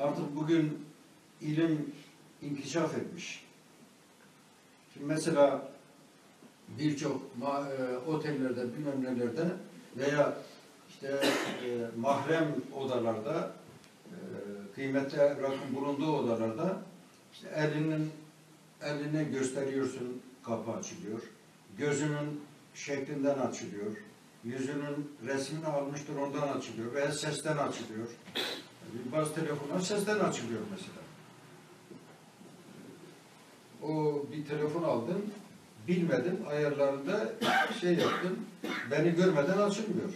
Artık bugün ilim inkişaf etmiş. Şimdi mesela birçok e, otellerde, bilmem nelerde veya işte e, mahrem odalarda, e, kıymetli rakım bulunduğu odalarda işte elinin elini gösteriyorsun, kapı açılıyor. Gözünün şeklinden açılıyor. Yüzünün resmini almıştır ondan açılıyor veya sesten açılıyor. Bazı telefonlar sesten açılıyor mesela. O bir telefon aldın, bilmedin, ayarlarında şey yaptın, beni görmeden açılmıyor.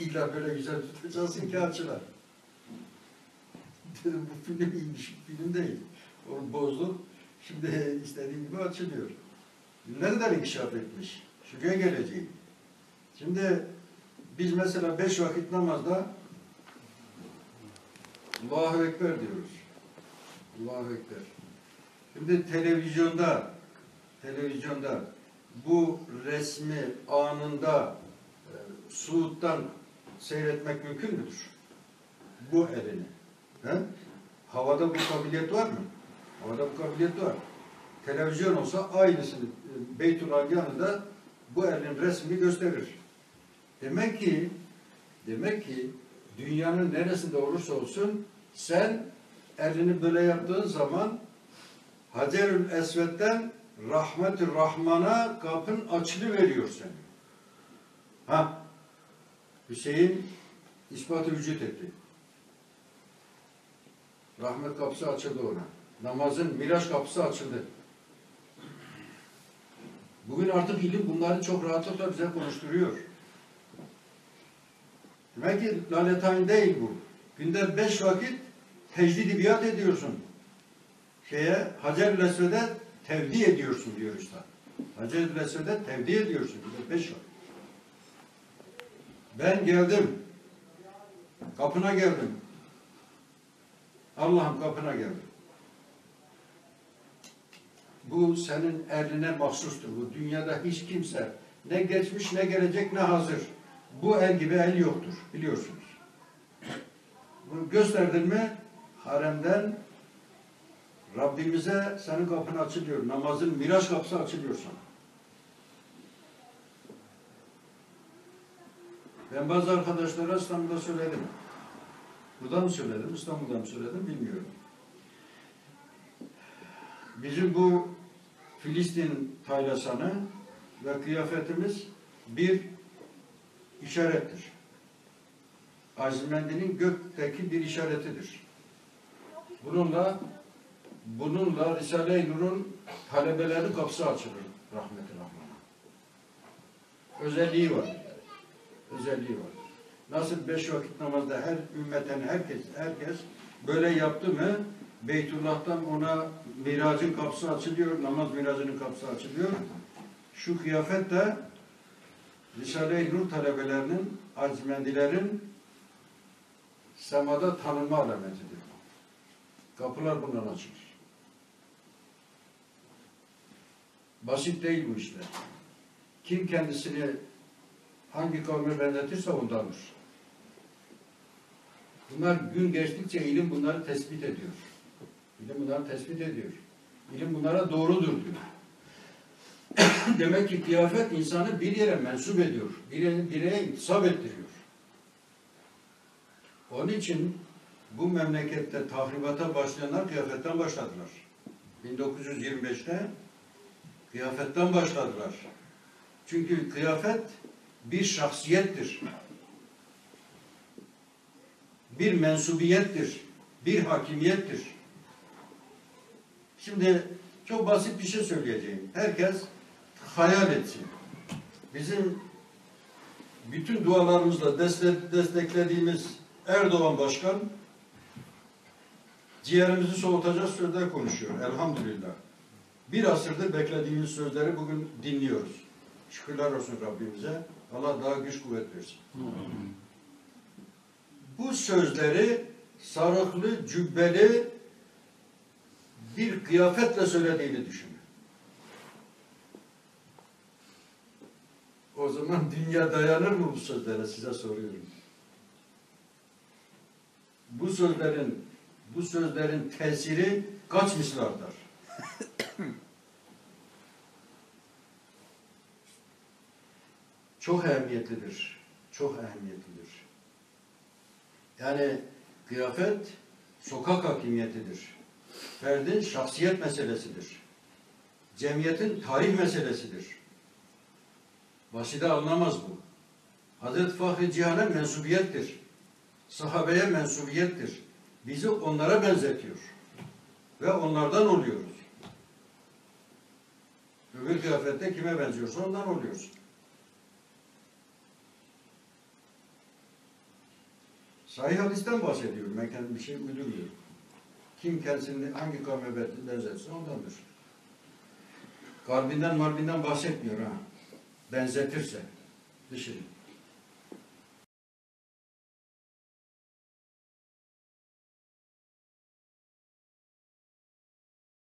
İlla böyle güzel tutacaksın ki açılar. Dedim bu film iyiymiş, film değil. Onu bozdum, şimdi istediğim gibi açılıyor. Ne kadar inkişaf etmiş. Şuraya geleceğim. Şimdi biz mesela beş vakit namazda Allahu Ekber diyoruz. Allahu Ekber. Şimdi televizyonda televizyonda bu resmi anında e, Suud'dan seyretmek mümkün müdür? Bu elini. He? Havada bu kabiliyet var mı? Havada bu kabiliyet var. Televizyon olsa aynısını e, Beytullah yanında bu elin resmini gösterir. Demek ki demek ki dünyanın neresinde olursa olsun sen elini böyle yaptığın zaman Hacerül Esved'den Rahmetü Rahman'a kapın açılı veriyor seni. Ha Hüseyin ispatı vücut etti. Rahmet kapısı açıldı ona. Namazın miraç kapısı açıldı. Bugün artık ilim bunları çok rahatlıkla bize konuşturuyor. Demek ki laletain değil bu. Günde beş vakit tecdid biat ediyorsun. Şeye Hacer-ül Esved'e tevdi ediyorsun diyor Üstad. Hacer-ül Esved'e tevdi ediyorsun. Günde beş vakit. Ben geldim. Kapına geldim. Allah'ım kapına geldim. Bu senin eline mahsustur. Bu dünyada hiç kimse ne geçmiş ne gelecek ne hazır. Bu el gibi el yoktur. Biliyorsunuz. Bunu gösterdin mi haremden Rabbimize senin kapın açılıyor. Namazın miraç kapısı açılıyor sana. Ben bazı arkadaşlara İstanbul'da söyledim. Burada mı söyledim, İstanbul'da mı söyledim bilmiyorum. Bizim bu Filistin taylasanı ve kıyafetimiz bir işarettir. Azimendinin gökteki bir işaretidir. Bununla bununla Risale-i Nur'un talebeleri kapısı açılır rahmeti rahmana. Özelliği var. Özelliği var. Nasıl beş vakit namazda her ümmeten herkes herkes böyle yaptı mı Beytullah'tan ona miracın kapısı açılıyor, namaz miracının kapısı açılıyor. Şu kıyafet de Risale-i Nur talebelerinin, azmendilerin semada tanınma alametidir. Kapılar bundan açılır. Basit değil bu işler. Kim kendisini hangi kavme benzetirse ondandır. Bunlar gün geçtikçe ilim bunları tespit ediyor. İlim bunları tespit ediyor. İlim bunlara doğrudur diyor. Demek ki kıyafet insanı bir yere mensup ediyor. Bir bireye intisap ettiriyor. Onun için bu memlekette tahribata başlayanlar kıyafetten başladılar. 1925'te kıyafetten başladılar. Çünkü kıyafet bir şahsiyettir. Bir mensubiyettir. Bir hakimiyettir. Şimdi çok basit bir şey söyleyeceğim. Herkes hayal etsin. Bizim bütün dualarımızla desteklediğimiz Erdoğan Başkan ciğerimizi soğutacak sözler konuşuyor. Elhamdülillah. Bir asırdır beklediğimiz sözleri bugün dinliyoruz. Şükürler olsun Rabbimize. Allah daha güç kuvvet versin. Bu sözleri sarıklı, cübbeli bir kıyafetle söylediğini düşünün. O zaman dünya dayanır mı bu sözlere size soruyorum. Bu sözlerin bu sözlerin tesiri kaç misli? Çok ehemmiyetlidir. Çok ehemmiyetlidir. Yani kıyafet sokak hakimiyetidir. Ferdin şahsiyet meselesidir. Cemiyetin tarih meselesidir. Basite alınamaz bu. Hazreti Fahri Cihan'a mensubiyettir. Sahabeye mensubiyettir. Bizi onlara benzetiyor. Ve onlardan oluyoruz. Öbür kıyafette kime benziyorsa ondan oluyorsun. Sahih hadisten bahsediyorum. Ben kendim bir şey uydurmuyorum. Kim kendisini hangi kavme benzetse ondandır. Kalbinden marbinden bahsetmiyor ha. Benzetirse. Düşünün.